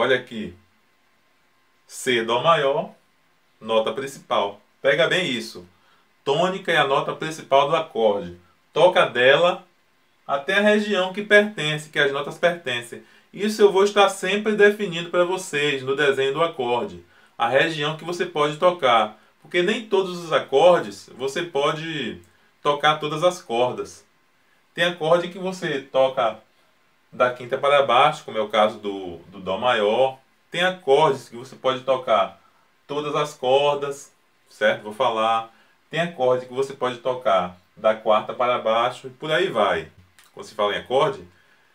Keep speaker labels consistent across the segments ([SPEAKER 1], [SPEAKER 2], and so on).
[SPEAKER 1] Olha aqui. C, Dó maior, nota principal. Pega bem isso. Tônica é a nota principal do acorde. Toca dela até a região que pertence, que as notas pertencem. Isso eu vou estar sempre definindo para vocês no desenho do acorde. A região que você pode tocar. Porque nem todos os acordes você pode tocar todas as cordas. Tem acorde que você toca da quinta para baixo, como é o caso do, do Dó maior. Tem acordes que você pode tocar todas as cordas, certo? Vou falar. Tem acorde que você pode tocar da quarta para baixo e por aí vai. Quando se fala em acorde,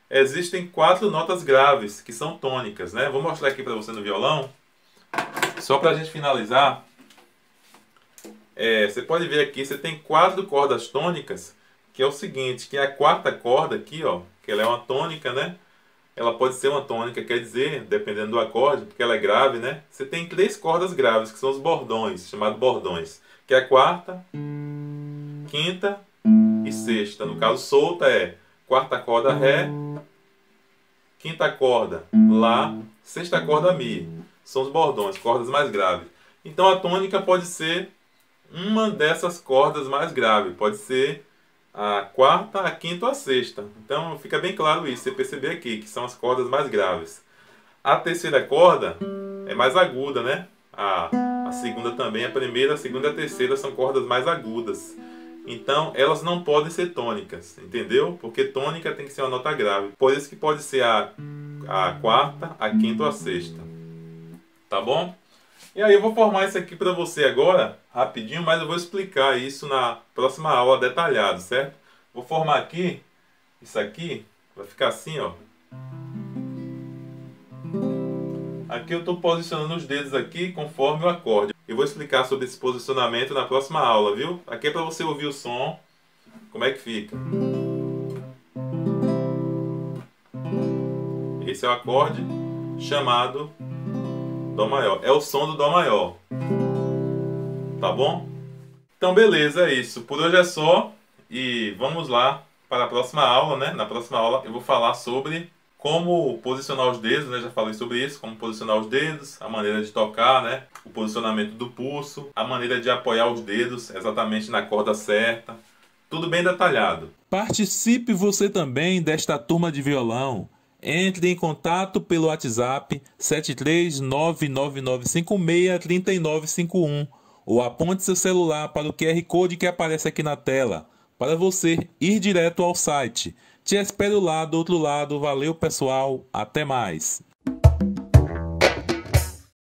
[SPEAKER 1] existem quatro notas graves que são tônicas, né? Vou mostrar aqui para você no violão. Só para a gente finalizar, é, você pode ver aqui, você tem quatro cordas tônicas, que é o seguinte, que a quarta corda aqui, ó, que ela é uma tônica, né? Ela pode ser uma tônica, quer dizer, dependendo do acorde, porque ela é grave, né? Você tem três cordas graves, que são os bordões, chamados bordões, que é a quarta, quinta e sexta. No caso, solta é quarta corda Ré, quinta corda Lá, sexta corda Mi. São os bordões, cordas mais graves. Então a tônica pode ser uma dessas cordas mais graves. Pode ser a quarta, a quinta ou a sexta. Então fica bem claro isso, você perceber aqui que são as cordas mais graves. A terceira corda é mais aguda, né? A, a segunda também, a primeira, a segunda e a terceira são cordas mais agudas. Então elas não podem ser tônicas, entendeu? Porque tônica tem que ser uma nota grave. Por isso que pode ser a, a quarta, a quinta ou a sexta. Tá bom? E aí eu vou formar isso aqui para você agora, rapidinho, mas eu vou explicar isso na próxima aula detalhado, certo? Vou formar aqui, isso aqui, vai ficar assim, ó. Aqui eu estou posicionando os dedos aqui conforme o acorde. Eu vou explicar sobre esse posicionamento na próxima aula, viu? Aqui é para você ouvir o som, como é que fica. Esse é o acorde chamado Dó maior. É o som do Dó maior. Tá bom? Então, beleza, é isso. Por hoje é só. E vamos lá para a próxima aula, né? Na próxima aula eu vou falar sobre como posicionar os dedos, né? Já falei sobre isso, como posicionar os dedos, a maneira de tocar, né? O posicionamento do pulso, a maneira de apoiar os dedos exatamente na corda certa. Tudo bem detalhado.
[SPEAKER 2] Participe você também desta turma de violão. Entre em contato pelo WhatsApp 73999563951 ou aponte seu celular para o QR Code que aparece aqui na tela para você ir direto ao site. Te espero lá do outro lado. Valeu, pessoal. Até mais.